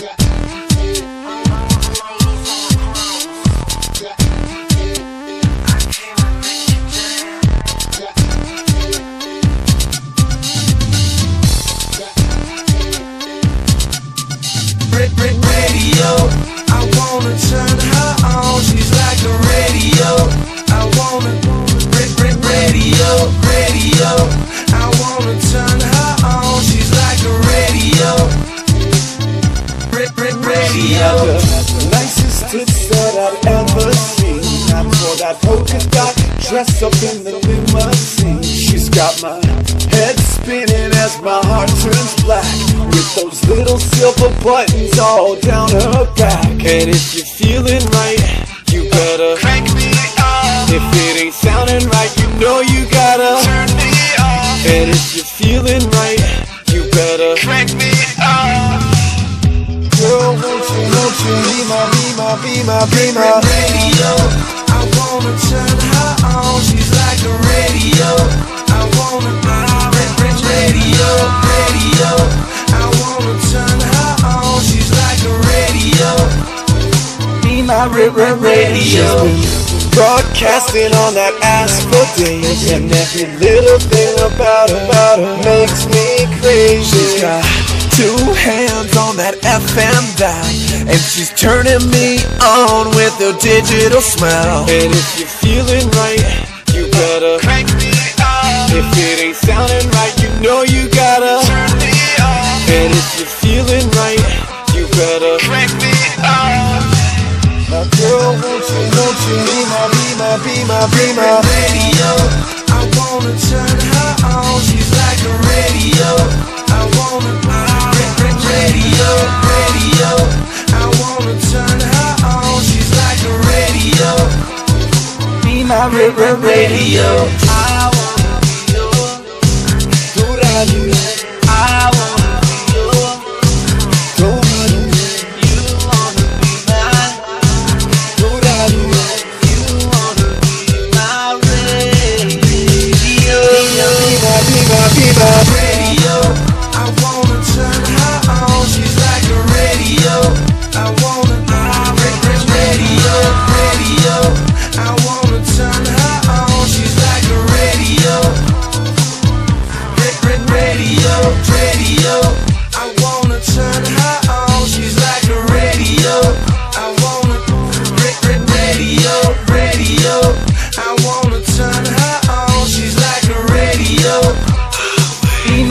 Radio, Radio. Nicest tits that I've ever seen. I for that polka dot dress up in the limousine. She's got my head spinning as my heart turns black. With those little silver buttons all down her back. And if you're feeling right, you better Crank me up, If it ain't sounding right, you know you gotta. turn me off. And if you're feeling right, you better. Crank me my, be my, be my. Radio, I wanna turn her on. She's like a radio. I wanna radio, radio. I wanna turn her on. She's like a radio. Be my radio. Broadcasting on that ass for days, and every little thing about her, about her makes me crazy. She's got two hands on that FM dial, and she's turning me on with her digital smile. And if you're feeling right, you better. Crank me up, If it ain't sounding right, you know you gotta. turn me off. And if you're feeling right, you better. Crank me up. Now girl, won't you, won't you be my, be my, be my, be my Radio, I wanna turn her on. She's like a radio. My radio I wanna be yours. Tu radio I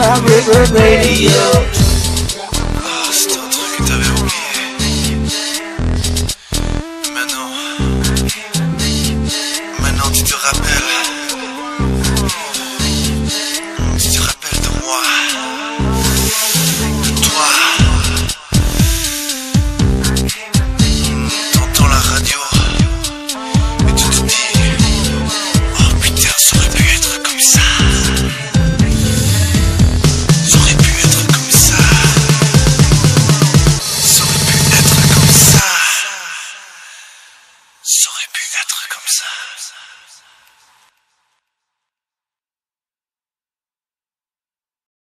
My radio comme ça.